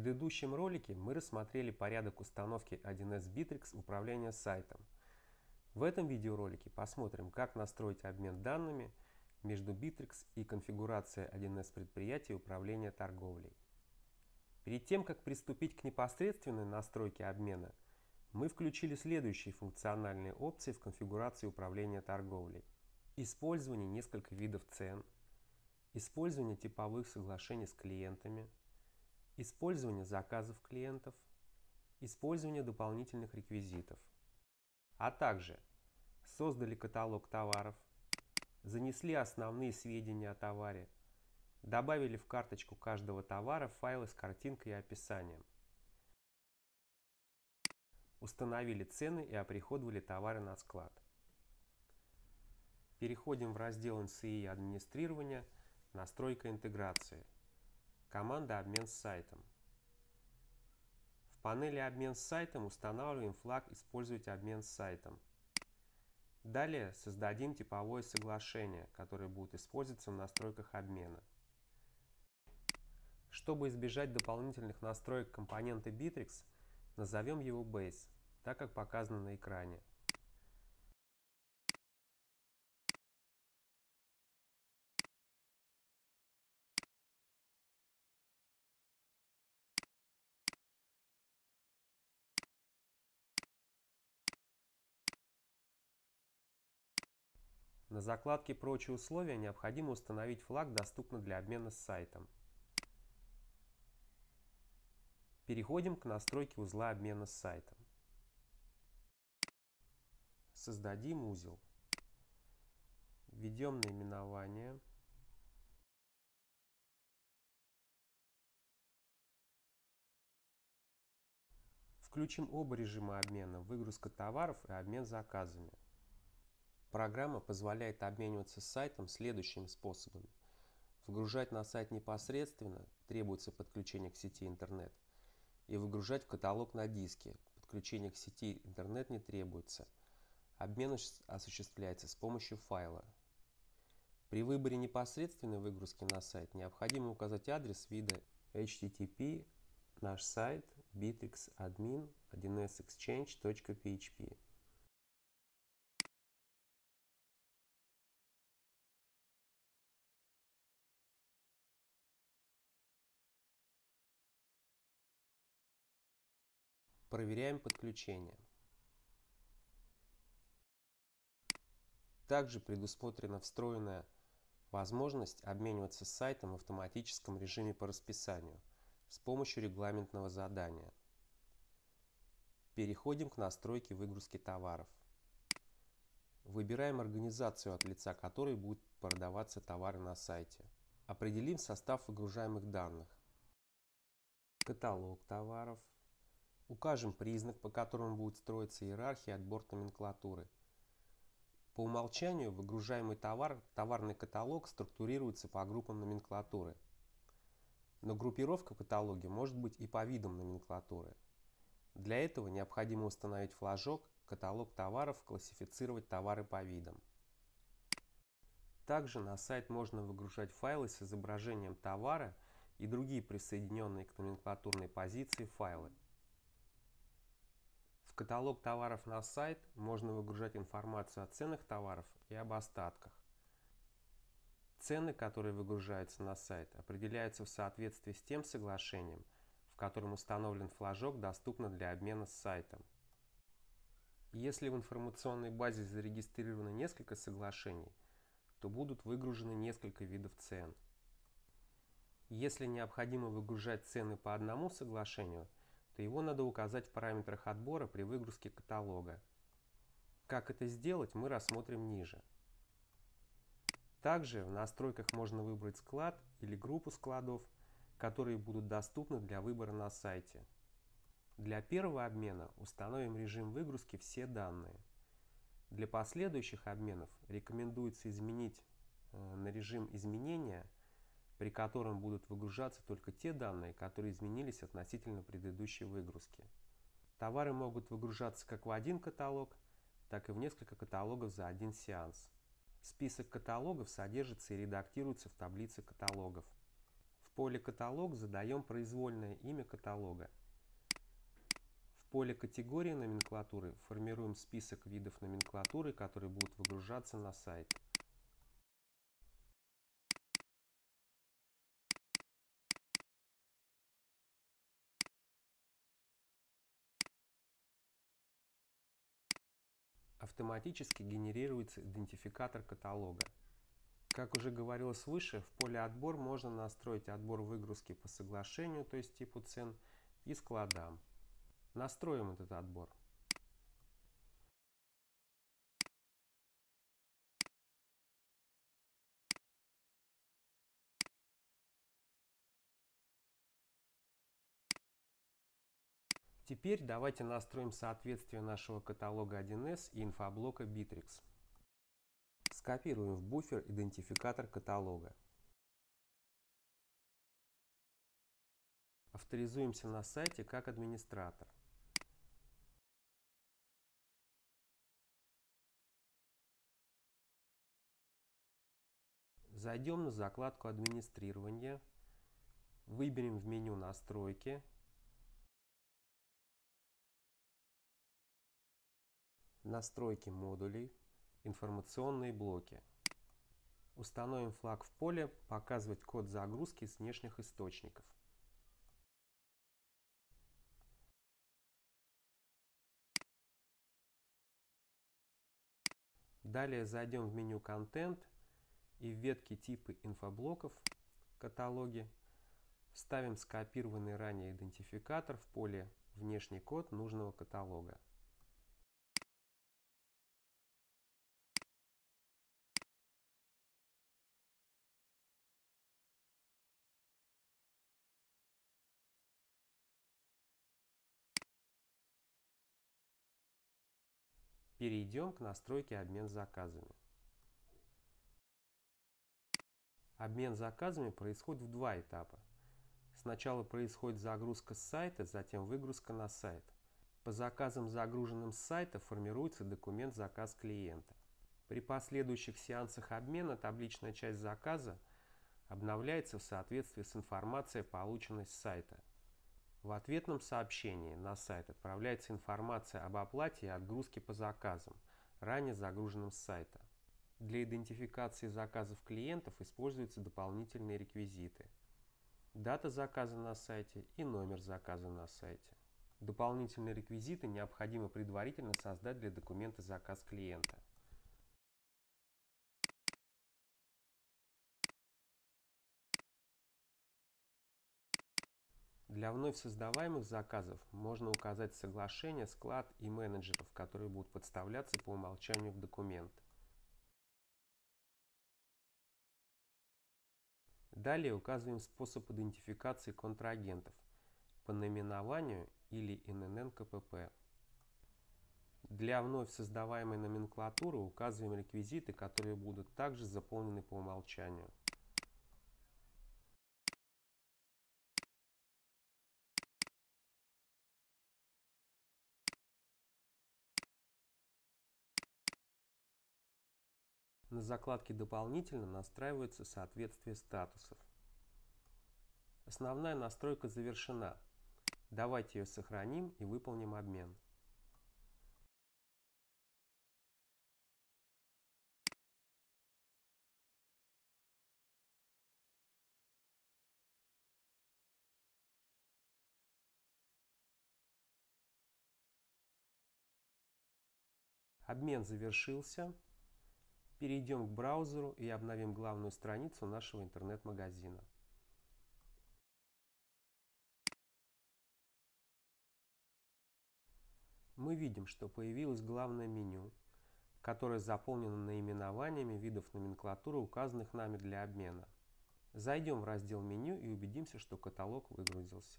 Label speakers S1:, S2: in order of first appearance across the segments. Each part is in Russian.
S1: предыдущем ролике мы рассмотрели порядок установки 1С Bittrex управления сайтом. В этом видеоролике посмотрим, как настроить обмен данными между Bittrex и конфигурацией 1С предприятия управления торговлей. Перед тем, как приступить к непосредственной настройке обмена, мы включили следующие функциональные опции в конфигурации управления торговлей. Использование нескольких видов цен, использование типовых соглашений с клиентами – использование заказов клиентов, использование дополнительных реквизитов, а также создали каталог товаров, занесли основные сведения о товаре, добавили в карточку каждого товара файлы с картинкой и описанием, установили цены и оприходовали товары на склад. Переходим в раздел NCI администрирования, настройка интеграции – Команда «Обмен с сайтом». В панели «Обмен с сайтом» устанавливаем флаг «Использовать обмен с сайтом». Далее создадим типовое соглашение, которое будет использоваться в настройках обмена. Чтобы избежать дополнительных настроек компонента Bittrex, назовем его Base, так как показано на экране. На закладке «Прочие условия» необходимо установить флаг «Доступно для обмена с сайтом». Переходим к настройке узла обмена с сайтом. Создадим узел. Введем наименование. Включим оба режима обмена – выгрузка товаров и обмен заказами. Программа позволяет обмениваться с сайтом следующими способами. Выгружать на сайт непосредственно требуется подключение к сети интернет. И выгружать в каталог на диске. Подключение к сети интернет не требуется. Обмен осуществляется с помощью файла. При выборе непосредственной выгрузки на сайт необходимо указать адрес вида http наш сайт bitrixadmin 1sexchange.php. Проверяем подключение. Также предусмотрена встроенная возможность обмениваться с сайтом в автоматическом режиме по расписанию с помощью регламентного задания. Переходим к настройке выгрузки товаров. Выбираем организацию, от лица которой будут продаваться товары на сайте. Определим состав выгружаемых данных. Каталог товаров – Укажем признак, по которому будет строиться иерархия отбор номенклатуры. По умолчанию выгружаемый товар, товарный каталог структурируется по группам номенклатуры. Но группировка в каталоге может быть и по видам номенклатуры. Для этого необходимо установить флажок «Каталог товаров. Классифицировать товары по видам». Также на сайт можно выгружать файлы с изображением товара и другие присоединенные к номенклатурной позиции файлы. Каталог товаров на сайт можно выгружать информацию о ценах товаров и об остатках. Цены, которые выгружаются на сайт, определяются в соответствии с тем соглашением, в котором установлен флажок «Доступно для обмена с сайтом». Если в информационной базе зарегистрировано несколько соглашений, то будут выгружены несколько видов цен. Если необходимо выгружать цены по одному соглашению – то его надо указать в параметрах отбора при выгрузке каталога. Как это сделать, мы рассмотрим ниже. Также в настройках можно выбрать склад или группу складов, которые будут доступны для выбора на сайте. Для первого обмена установим режим выгрузки «Все данные». Для последующих обменов рекомендуется изменить э, на режим изменения – при котором будут выгружаться только те данные, которые изменились относительно предыдущей выгрузки. Товары могут выгружаться как в один каталог, так и в несколько каталогов за один сеанс. Список каталогов содержится и редактируется в таблице каталогов. В поле «Каталог» задаем произвольное имя каталога. В поле «Категории номенклатуры» формируем список видов номенклатуры, которые будут выгружаться на сайт. Автоматически генерируется идентификатор каталога. Как уже говорилось выше, в поле «Отбор» можно настроить отбор выгрузки по соглашению, то есть типу цен, и складам. Настроим этот отбор. Теперь давайте настроим соответствие нашего каталога 1С и инфоблока Bittrex. Скопируем в буфер идентификатор каталога. Авторизуемся на сайте как администратор. Зайдем на закладку администрирования, выберем в меню настройки Настройки модулей. Информационные блоки. Установим флаг в поле «Показывать код загрузки с внешних источников». Далее зайдем в меню «Контент» и в ветке «Типы инфоблоков» каталоге вставим скопированный ранее идентификатор в поле «Внешний код» нужного каталога. Перейдем к настройке обмен заказами. Обмен заказами происходит в два этапа. Сначала происходит загрузка с сайта, затем выгрузка на сайт. По заказам, загруженным с сайта, формируется документ «Заказ клиента». При последующих сеансах обмена табличная часть заказа обновляется в соответствии с информацией, полученной с сайта – в ответном сообщении на сайт отправляется информация об оплате и отгрузке по заказам, ранее загруженным с сайта. Для идентификации заказов клиентов используются дополнительные реквизиты. Дата заказа на сайте и номер заказа на сайте. Дополнительные реквизиты необходимо предварительно создать для документа «Заказ клиента». Для вновь создаваемых заказов можно указать соглашение, склад и менеджеров, которые будут подставляться по умолчанию в документ. Далее указываем способ идентификации контрагентов по наименованию или ИНН КПП. Для вновь создаваемой номенклатуры указываем реквизиты, которые будут также заполнены по умолчанию. На закладке «Дополнительно» настраивается соответствие статусов. Основная настройка завершена. Давайте ее сохраним и выполним обмен. Обмен завершился. Перейдем к браузеру и обновим главную страницу нашего интернет-магазина. Мы видим, что появилось главное меню, которое заполнено наименованиями видов номенклатуры, указанных нами для обмена. Зайдем в раздел меню и убедимся, что каталог выгрузился.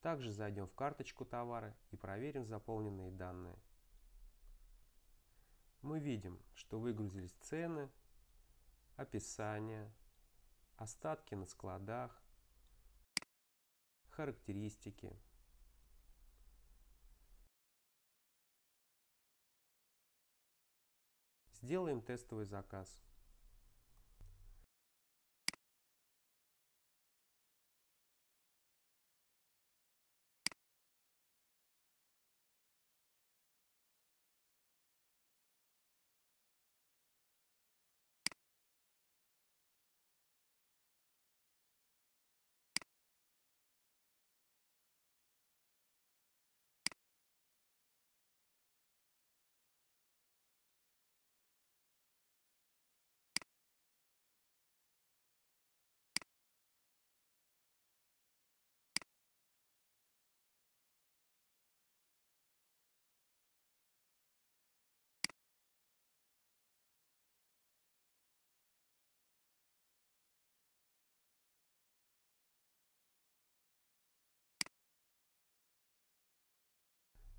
S1: Также зайдем в карточку товара и проверим заполненные данные. Мы видим, что выгрузились цены, описание, остатки на складах, характеристики. Сделаем тестовый заказ.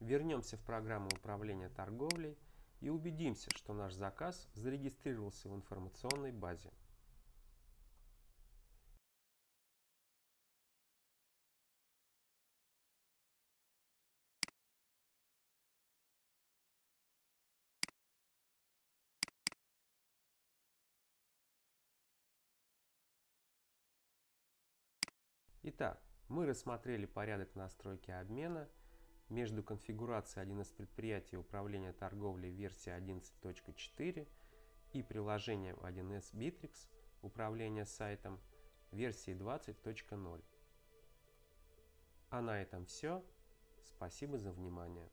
S1: Вернемся в программу управления торговлей и убедимся, что наш заказ зарегистрировался в информационной базе. Итак, мы рассмотрели порядок настройки обмена – между конфигурацией 1 из предприятий управления торговлей версии 11.4 и приложением 1С Bittrex управления сайтом версии 20.0. А на этом все. Спасибо за внимание.